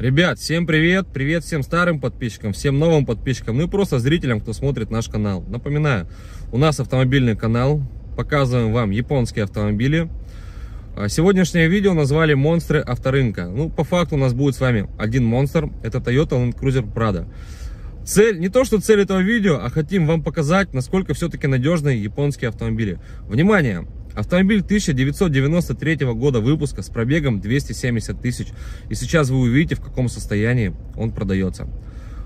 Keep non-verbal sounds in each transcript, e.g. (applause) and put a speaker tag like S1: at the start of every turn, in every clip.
S1: Ребят, всем привет! Привет всем старым подписчикам, всем новым подписчикам, ну и просто зрителям, кто смотрит наш канал. Напоминаю, у нас автомобильный канал, показываем вам японские автомобили. А сегодняшнее видео назвали «Монстры авторынка». Ну, по факту у нас будет с вами один монстр, это Toyota Land Cruiser Prado. Цель, не то что цель этого видео, а хотим вам показать, насколько все-таки надежные японские автомобили. Внимание! Автомобиль 1993 года выпуска с пробегом 270 тысяч. И сейчас вы увидите, в каком состоянии он продается.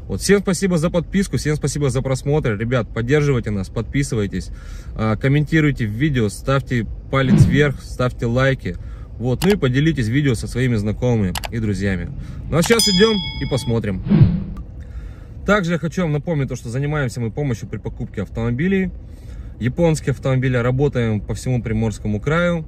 S1: Вот, всем спасибо за подписку, всем спасибо за просмотр. Ребят, поддерживайте нас, подписывайтесь, а, комментируйте видео, ставьте палец вверх, ставьте лайки. Вот, ну и поделитесь видео со своими знакомыми и друзьями. Ну а сейчас идем и посмотрим. Также я хочу вам напомнить, то, что занимаемся мы помощью при покупке автомобилей японские автомобили, работаем по всему Приморскому краю.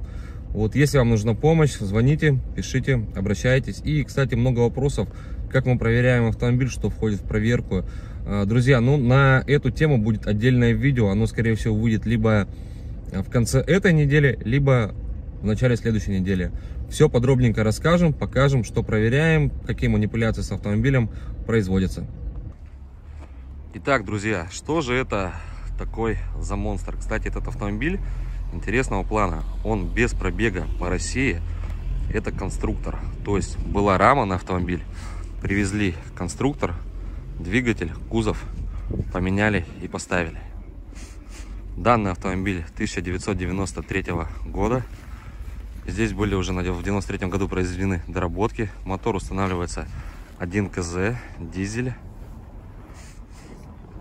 S1: Вот, если вам нужна помощь, звоните, пишите, обращайтесь. И, кстати, много вопросов, как мы проверяем автомобиль, что входит в проверку. А, друзья, ну, на эту тему будет отдельное видео. Оно, скорее всего, выйдет либо в конце этой недели, либо в начале следующей недели. Все подробненько расскажем, покажем, что проверяем, какие манипуляции с автомобилем производятся. Итак, друзья, что же это такой за монстр. Кстати, этот автомобиль интересного плана. Он без пробега по России. Это конструктор. То есть была рама на автомобиль. Привезли конструктор, двигатель, кузов. Поменяли и поставили. Данный автомобиль 1993 года. Здесь были уже в 93 году произведены доработки. Мотор устанавливается 1 КЗ, дизель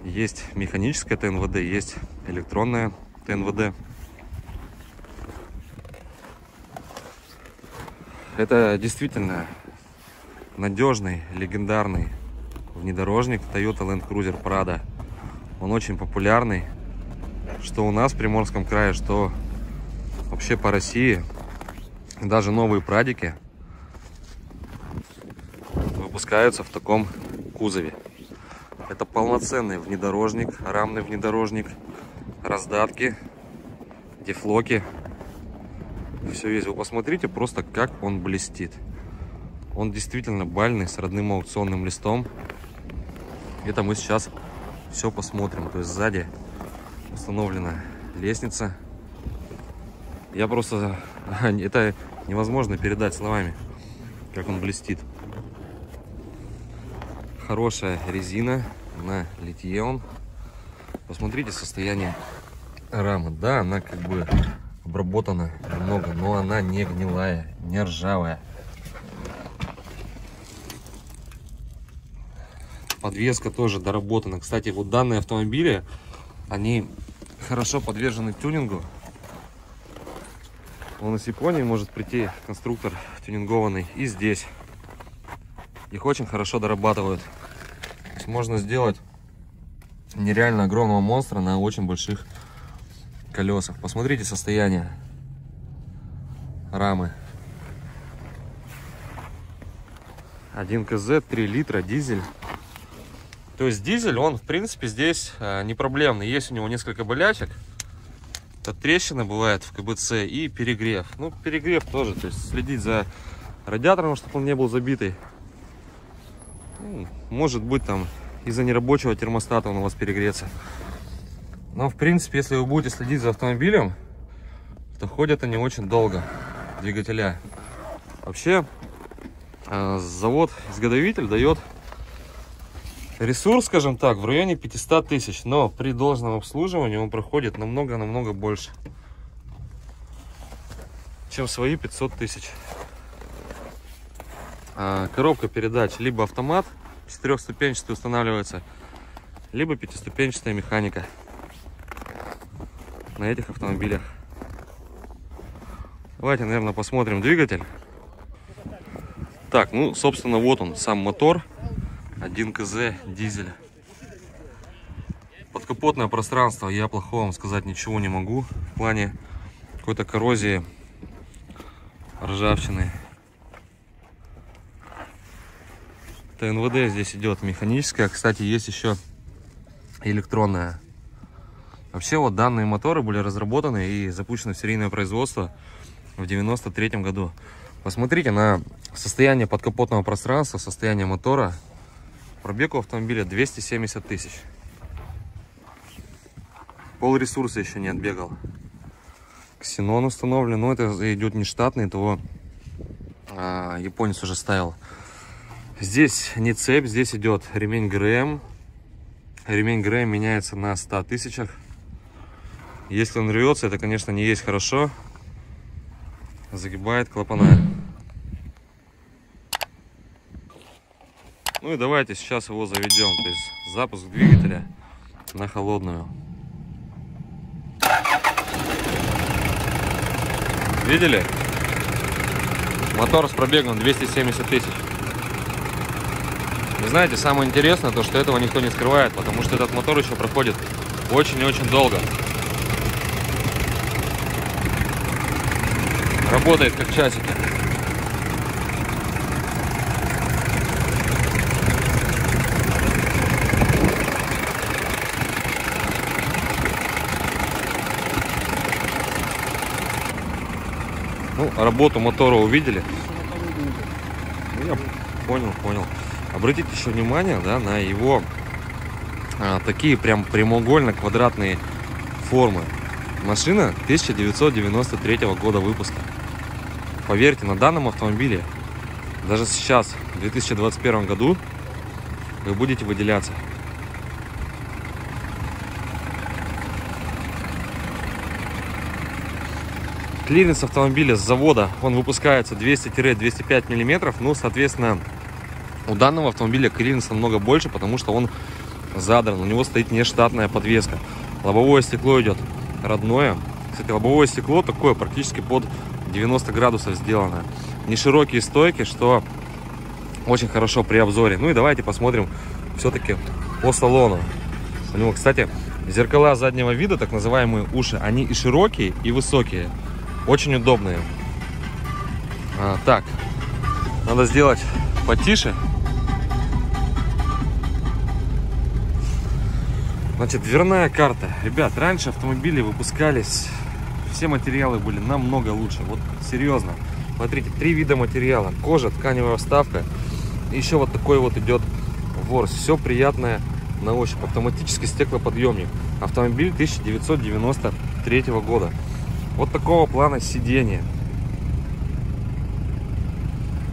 S1: есть механическое ТНВД, есть электронное ТНВД. Это действительно надежный, легендарный внедорожник Toyota Land Cruiser Prado. Он очень популярный, что у нас в Приморском крае, что вообще по России. Даже новые прадики выпускаются в таком кузове. Это полноценный внедорожник, рамный внедорожник, раздатки, дефлоки. Все есть. Вы посмотрите просто, как он блестит. Он действительно бальный, с родным аукционным листом. Это мы сейчас все посмотрим. То есть сзади установлена лестница. Я просто... (laughs) Это невозможно передать словами, как он блестит хорошая резина на литье он. Посмотрите состояние рамы. Да, она как бы обработана немного, но она не гнилая, не ржавая. Подвеска тоже доработана. Кстати, вот данные автомобили, они хорошо подвержены тюнингу. Он из Японии может прийти конструктор тюнингованный и здесь. Их очень хорошо дорабатывают. То есть можно сделать нереально огромного монстра на очень больших колесах. Посмотрите состояние рамы. 1 КЗ, 3 литра, дизель. То есть дизель, он в принципе здесь э, не проблемный. Есть у него несколько болячек. Это трещины бывает в КБЦ и перегрев. Ну, перегрев тоже, то есть следить за радиатором, чтобы он не был забитый. Ну, может быть там из-за нерабочего термостата он у вас перегреется. Но в принципе, если вы будете следить за автомобилем, то ходят они очень долго, двигателя. Вообще, э, завод-изготовитель дает ресурс, скажем так, в районе 500 тысяч. Но при должном обслуживании он проходит намного-намного больше, чем свои 500 тысяч. А, коробка передач либо автомат четырехступенчатый устанавливается, либо пятиступенчатая механика на этих автомобилях. Давайте, наверное, посмотрим двигатель. Так, ну, собственно, вот он, сам мотор. 1 КЗ, дизель. Подкапотное пространство, я плохого вам сказать ничего не могу. В плане какой-то коррозии, ржавчины. ТНВД здесь идет механическая. Кстати, есть еще электронная. Вообще вот данные моторы были разработаны и запущены в серийное производство в 93 году. Посмотрите на состояние подкапотного пространства, состояние мотора. Пробег у автомобиля 270 тысяч. Пол ресурса еще не отбегал. Ксенон установлен, но это идет не штатный, того а, японец уже ставил. Здесь не цепь, здесь идет ремень ГРМ. Ремень ГРМ меняется на 100 тысячах. Если он рвется, это, конечно, не есть хорошо. Загибает клапана. Ну и давайте сейчас его заведем. То есть запуск двигателя на холодную. Видели? Мотор с пробегом 270 тысяч. И знаете, самое интересное, то что этого никто не скрывает, потому что этот мотор еще проходит очень и очень долго. Работает как часики. Ну, работу мотора увидели. Ну, я понял, понял. Обратите еще внимание да, на его а, такие прям прямоугольно-квадратные формы. Машина 1993 года выпуска. Поверьте, на данном автомобиле, даже сейчас, в 2021 году, вы будете выделяться. Клиренс автомобиля с завода, он выпускается 200-205 миллиметров, ну, соответственно, у данного автомобиля клиренс намного больше, потому что он задран, у него стоит нештатная подвеска. Лобовое стекло идет родное. Кстати, лобовое стекло такое практически под 90 градусов сделано. Не широкие стойки, что очень хорошо при обзоре. Ну и давайте посмотрим все-таки по салону. У него, кстати, зеркала заднего вида, так называемые уши, они и широкие, и высокие. Очень удобные. А, так, надо сделать потише. Значит, дверная карта. Ребят, раньше автомобили выпускались, все материалы были намного лучше. Вот серьезно. Смотрите, три вида материала. Кожа, тканевая вставка. И еще вот такой вот идет ворс. Все приятное на ощупь. Автоматический стеклоподъемник. Автомобиль 1993 года. Вот такого плана сиденья.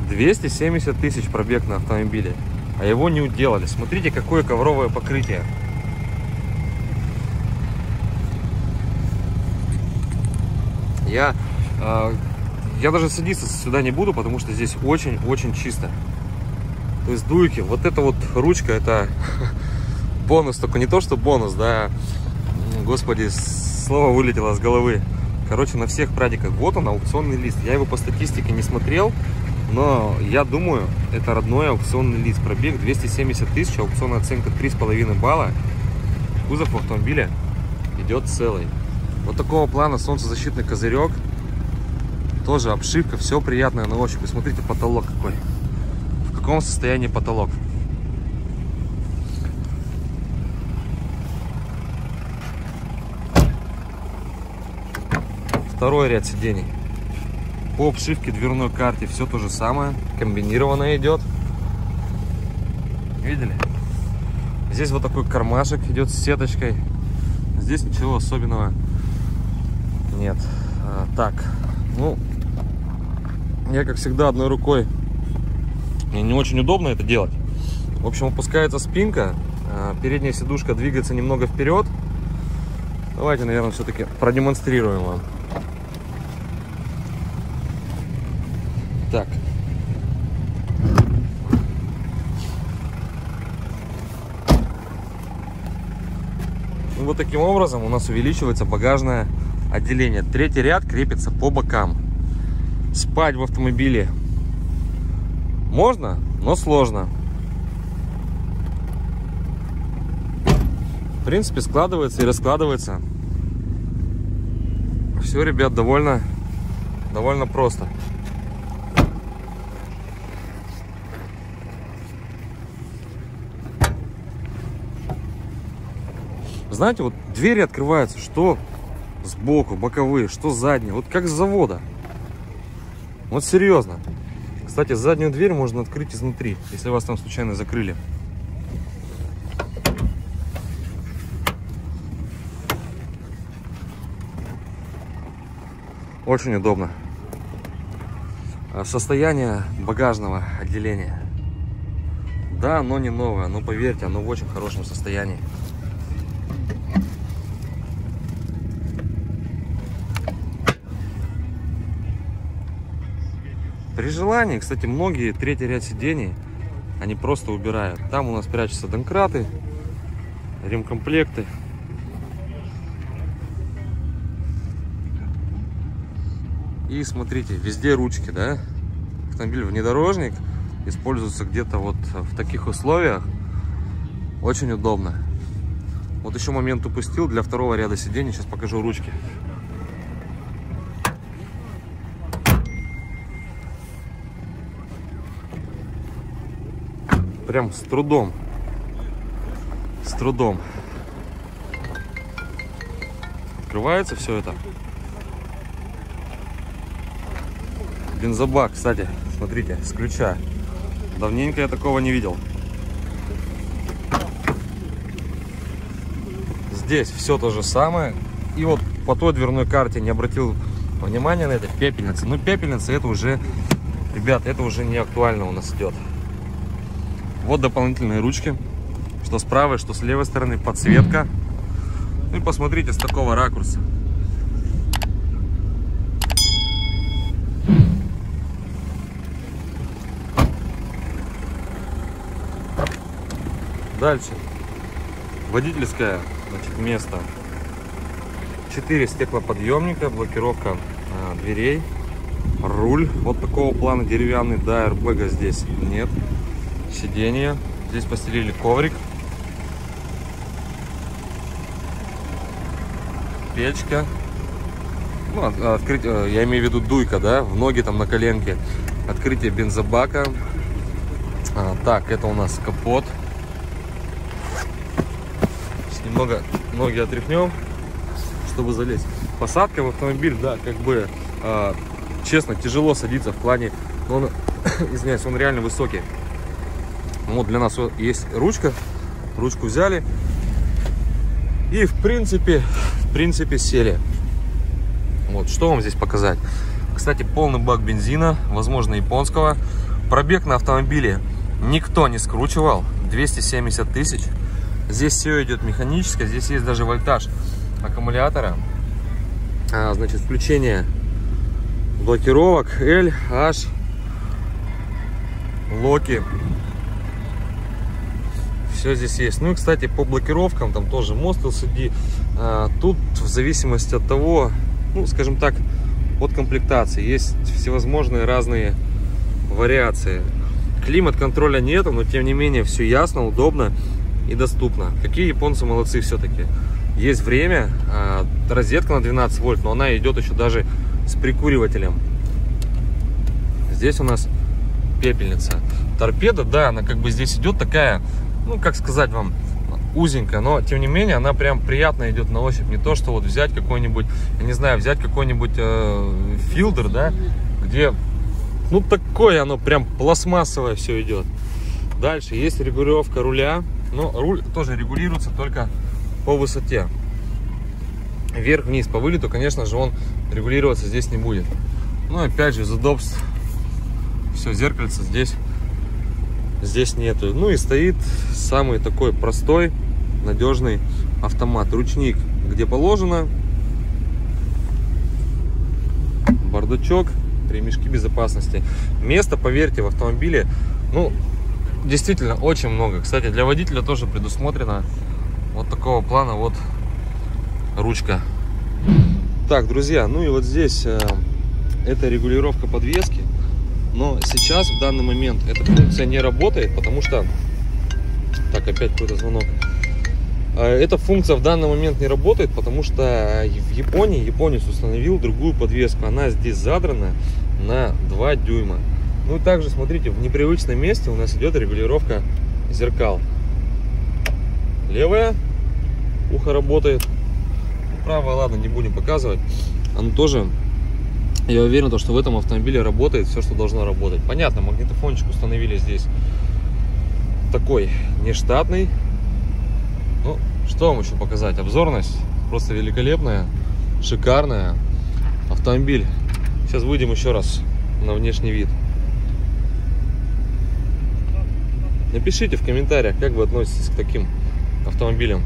S1: 270 тысяч пробег на автомобиле. А его не уделали. Смотрите, какое ковровое покрытие. Я, э, я даже садиться сюда не буду, потому что здесь очень-очень чисто. То есть дуйки, вот эта вот ручка, это (laughs) бонус, только не то, что бонус, да, господи, слово вылетело с головы. Короче, на всех прадиках. Вот он, аукционный лист. Я его по статистике не смотрел, но я думаю, это родной аукционный лист. Пробег 270 тысяч, аукционная оценка 3,5 балла. Кузов автомобиля идет целый. Вот такого плана солнцезащитный козырек. Тоже обшивка, все приятное на ощупь. И смотрите, потолок какой. В каком состоянии потолок. Второй ряд сидений. По обшивке дверной карте все то же самое. Комбинированное идет. Видели? Здесь вот такой кармашек идет с сеточкой. Здесь ничего особенного нет. А, так, ну, я, как всегда, одной рукой. Мне не очень удобно это делать. В общем, опускается спинка. А, передняя сидушка двигается немного вперед. Давайте, наверное, все-таки продемонстрируем вам. Так. Ну, вот таким образом у нас увеличивается багажное отделение. Третий ряд крепится по бокам. Спать в автомобиле можно, но сложно. В принципе, складывается и раскладывается. Все, ребят, довольно, довольно просто. Знаете, вот двери открываются, что сбоку, боковые, что задние, вот как с завода. Вот серьезно. Кстати, заднюю дверь можно открыть изнутри, если вас там случайно закрыли. Очень удобно. Состояние багажного отделения. Да, оно не новое, но поверьте, оно в очень хорошем состоянии. При желании, кстати, многие третий ряд сидений, они просто убирают. Там у нас прячутся донкраты, ремкомплекты. И смотрите, везде ручки, да? Автомобиль внедорожник используется где-то вот в таких условиях. Очень удобно. Вот еще момент упустил для второго ряда сидений. Сейчас покажу ручки. Прям с трудом. С трудом. Открывается все это. Бензобак, кстати, смотрите, с ключа. Давненько я такого не видел. Здесь все то же самое. И вот по той дверной карте не обратил внимания на это пепельница. Ну, пепельница это уже, ребят, это уже не актуально у нас идет. Вот дополнительные ручки. Что с правой, что с левой стороны. Подсветка. Ну и посмотрите с такого ракурса. Дальше. Водительское значит, место. 4 стеклоподъемника, блокировка а, дверей, руль вот такого плана деревянный, да, airbag здесь нет сиденье. Здесь постелили коврик. Печка. Ну, открыть, э, я имею в виду дуйка, да, в ноги там на коленке. Открытие бензобака. А, так, это у нас капот. Сейчас немного ноги отряхнем, чтобы залезть. Посадка в автомобиль, да, как бы, э, честно, тяжело садиться в плане, он, (coughs) извиняюсь, он реально высокий. Вот для нас есть ручка. Ручку взяли. И в принципе, в принципе сели. Вот, что вам здесь показать? Кстати, полный бак бензина, возможно, японского. Пробег на автомобиле никто не скручивал. 270 тысяч. Здесь все идет механически. Здесь есть даже вольтаж аккумулятора. А, значит, включение блокировок L, H, локи все здесь есть. Ну и, кстати, по блокировкам, там тоже мост LCD. А, тут в зависимости от того, ну, скажем так, от комплектации, есть всевозможные разные вариации. Климат-контроля нету, но тем не менее все ясно, удобно и доступно. Какие японцы молодцы все-таки. Есть время, а, розетка на 12 вольт, но она идет еще даже с прикуривателем. Здесь у нас пепельница. Торпеда, да, она как бы здесь идет такая ну, как сказать вам, узенькая, но тем не менее она прям приятно идет на ощупь. Не то, что вот взять какой-нибудь, я не знаю, взять какой-нибудь э, филдер, да, где, ну, такое оно прям пластмассовое все идет. Дальше есть регулировка руля, но руль тоже регулируется только по высоте. Вверх-вниз по вылету, конечно же, он регулироваться здесь не будет. Ну, опять же, из удобств, все, зеркальце здесь здесь нету. Ну и стоит самый такой простой, надежный автомат. Ручник, где положено. Бардачок, ремешки безопасности. Места, поверьте, в автомобиле, ну, действительно очень много. Кстати, для водителя тоже предусмотрено вот такого плана вот ручка. Так, друзья, ну и вот здесь э, это регулировка подвески. Но сейчас, в данный момент, эта функция не работает, потому что... Так, опять какой-то звонок. А, эта функция в данный момент не работает, потому что в Японии японец установил другую подвеску. Она здесь задрана на 2 дюйма. Ну и также, смотрите, в непривычном месте у нас идет регулировка зеркал. Левое ухо работает. Правое, ладно, не будем показывать. Оно тоже Я уверен, что в этом автомобиле работает все, что должно работать. Понятно, магнитофончик установили здесь такой нештатный. Ну, что вам еще показать? Обзорность просто великолепная, шикарная. Автомобиль. Сейчас выйдем еще раз на внешний вид. Напишите в комментариях, как вы относитесь к таким автомобилям.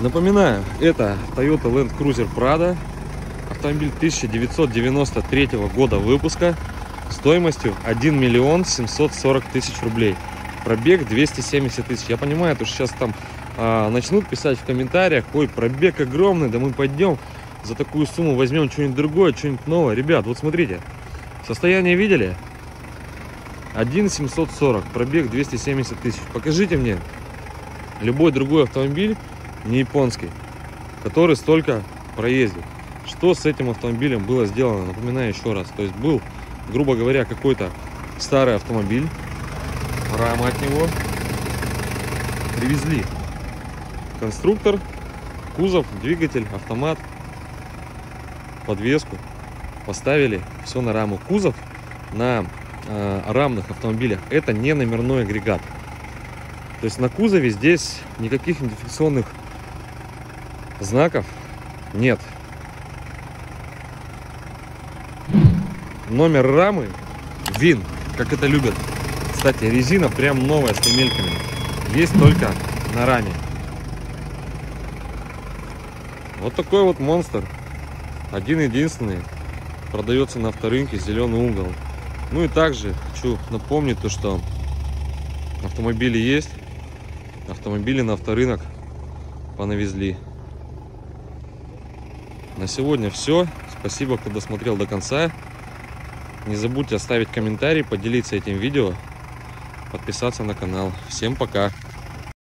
S1: Напоминаю, это Toyota Land Cruiser Prado. Автомобиль 1993 года выпуска стоимостью 1 миллион 740 тысяч рублей. Пробег 270 тысяч. Я понимаю, что сейчас там а, начнут писать в комментариях, ой, пробег огромный, да мы пойдем за такую сумму возьмем что-нибудь другое, что-нибудь новое. Ребят, вот смотрите, состояние видели? 1 740, пробег 270 тысяч. Покажите мне любой другой автомобиль не японский, который столько проездит. Что с этим автомобилем было сделано? Напоминаю еще раз. То есть был, грубо говоря, какой-то старый автомобиль, рама от него, привезли конструктор, кузов, двигатель, автомат, подвеску, поставили все на раму. Кузов на э, рамных автомобилях это не номерной агрегат. То есть на кузове здесь никаких идентификационных знаков нет. Номер рамы ВИН, как это любят. Кстати, резина прям новая с эмельками. Есть только на раме. Вот такой вот монстр. Один единственный. Продается на авторынке зеленый угол. Ну и также хочу напомнить то, что автомобили есть. Автомобили на авторынок понавезли. На сегодня все. Спасибо, кто досмотрел до конца. Не забудьте оставить комментарий, поделиться этим видео, подписаться на канал. Всем пока!